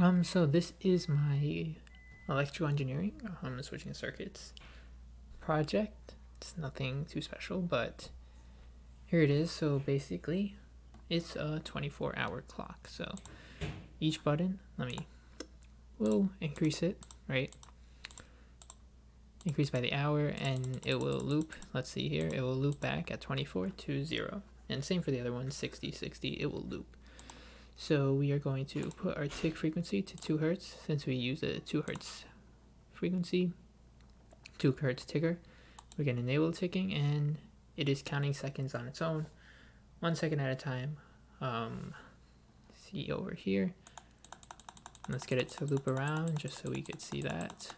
Um, so this is my electrical engineering, um, switching circuits project. It's nothing too special, but here it is. So basically, it's a 24 hour clock. So each button, let me, will increase it, right? Increase by the hour and it will loop, let's see here, it will loop back at 24 to 0. And same for the other one, 60, 60, it will loop. So we are going to put our tick frequency to 2 hertz since we use a 2 hertz frequency, 2 hertz ticker. We're going to enable ticking and it is counting seconds on its own, one second at a time. Um, see over here. Let's get it to loop around just so we could see that.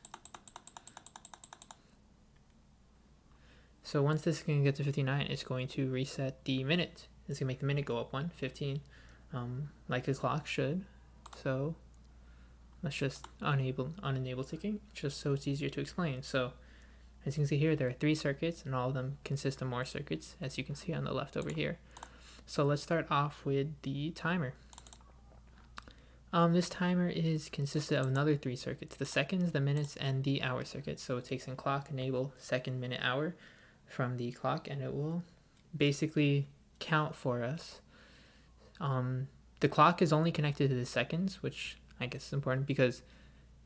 So once this is going to get to 59, it's going to reset the minute. It's going to make the minute go up one, 15 um, like a clock should. So let's just unable unenable ticking, just so it's easier to explain. So as you can see here, there are three circuits, and all of them consist of more circuits, as you can see on the left over here. So let's start off with the timer. Um, this timer is consisted of another three circuits, the seconds, the minutes, and the hour circuit. So it takes in clock, enable, second, minute, hour from the clock, and it will basically count for us um, the clock is only connected to the seconds, which I guess is important because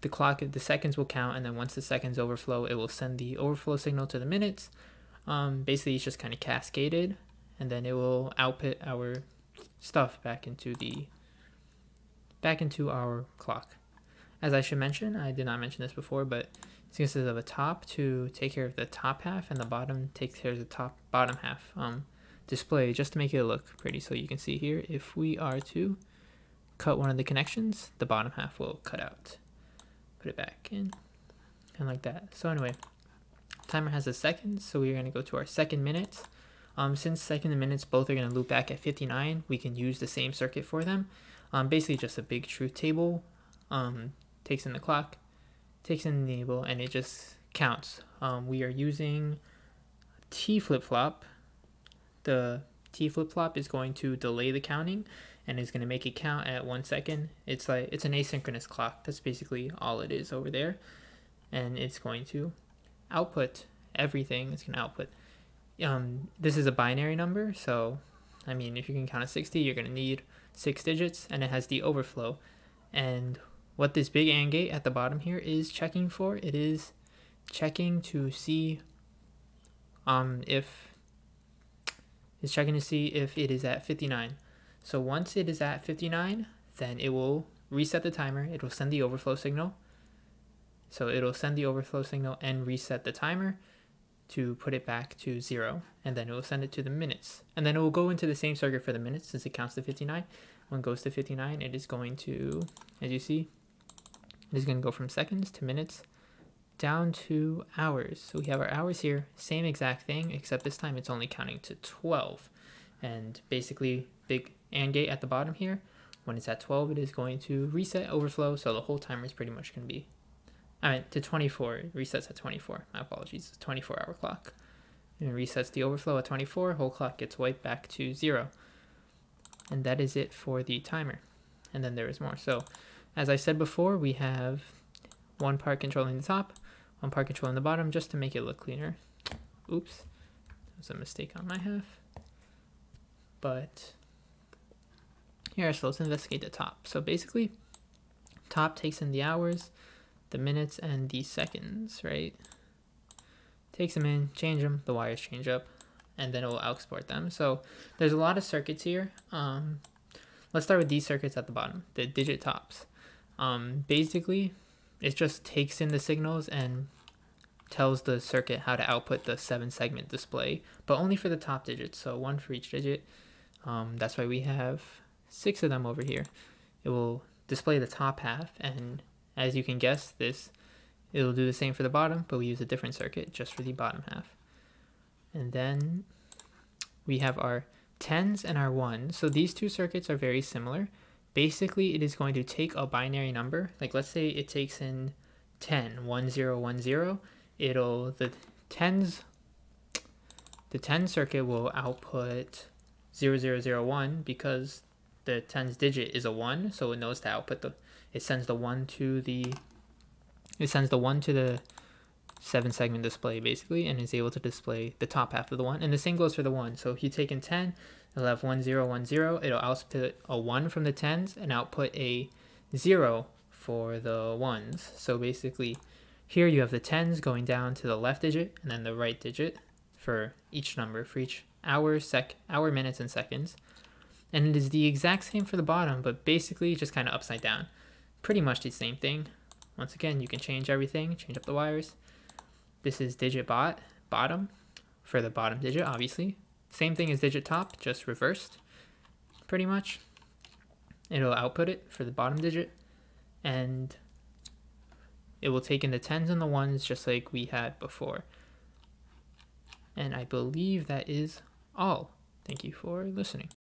the clock, the seconds will count, and then once the seconds overflow, it will send the overflow signal to the minutes. Um, basically, it's just kind of cascaded, and then it will output our stuff back into the back into our clock. As I should mention, I did not mention this before, but it consists of a top to take care of the top half, and the bottom takes care of the top bottom half. Um, display just to make it look pretty. So you can see here, if we are to cut one of the connections, the bottom half will cut out. Put it back in and like that. So anyway, timer has a second, so we're going to go to our second minute. Um, since second and minutes both are going to loop back at 59, we can use the same circuit for them. Um, basically just a big truth table. Um, takes in the clock, takes in the enable, and it just counts. Um, we are using T flip-flop the T flip-flop is going to delay the counting and is going to make it count at one second. It's like it's an asynchronous clock. That's basically all it is over there. And it's going to output everything. It's going to output. Um, this is a binary number, so I mean, if you can count to 60, you're going to need six digits, and it has the overflow. And what this big AND gate at the bottom here is checking for, it is checking to see um, if is checking to see if it is at 59. So once it is at 59, then it will reset the timer. It will send the overflow signal. So it'll send the overflow signal and reset the timer to put it back to zero. And then it will send it to the minutes. And then it will go into the same circuit for the minutes since it counts to 59. When it goes to 59, it is going to, as you see, it is going to go from seconds to minutes down to hours. So we have our hours here, same exact thing, except this time it's only counting to 12. And basically, big AND gate at the bottom here, when it's at 12, it is going to reset overflow, so the whole timer is pretty much going to be, I mean, to 24, it resets at 24. My apologies, it's a 24 hour clock. And it resets the overflow at 24, whole clock gets wiped back to zero. And that is it for the timer. And then there is more. So, as I said before, we have one part controlling the top, on part control in the bottom just to make it look cleaner. Oops, that was a mistake on my half. But here, so let's investigate the top. So basically, top takes in the hours, the minutes, and the seconds, right? Takes them in, change them, the wires change up, and then it will export them. So there's a lot of circuits here. Um, let's start with these circuits at the bottom, the digit tops. Um, basically, it just takes in the signals and tells the circuit how to output the seven segment display, but only for the top digits, so one for each digit. Um, that's why we have six of them over here. It will display the top half, and as you can guess, this it'll do the same for the bottom, but we use a different circuit just for the bottom half. And then we have our tens and our ones. So these two circuits are very similar, basically it is going to take a binary number. Like let's say it takes in 10, 1, 0, 1, 0. It'll, the tens, the 10 circuit will output 0001 because the tens digit is a one, so it knows to output the it sends the one to the it sends the one to the seven segment display basically and is able to display the top half of the one and the same goes for the one so if you take in 10 it'll have 1 0 1 0 it'll output a 1 from the tens and output a 0 for the ones. So basically here you have the tens going down to the left digit and then the right digit for each number for each hour sec hour minutes and seconds. And it is the exact same for the bottom but basically just kind of upside down. Pretty much the same thing. Once again you can change everything change up the wires this is digit bot bottom for the bottom digit, obviously. Same thing as digit top, just reversed, pretty much. It'll output it for the bottom digit, and it will take in the tens and the ones just like we had before. And I believe that is all. Thank you for listening.